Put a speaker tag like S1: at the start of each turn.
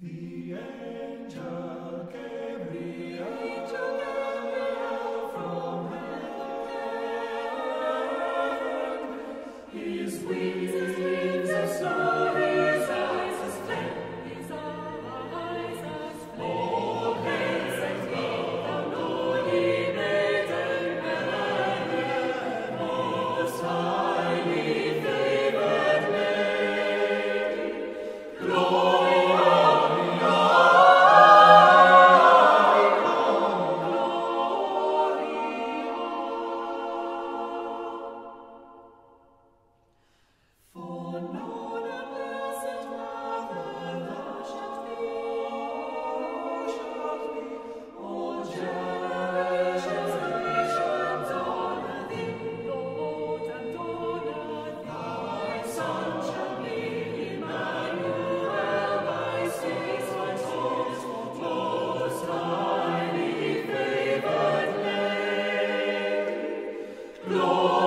S1: The angel Gabriel. From heaven, lady.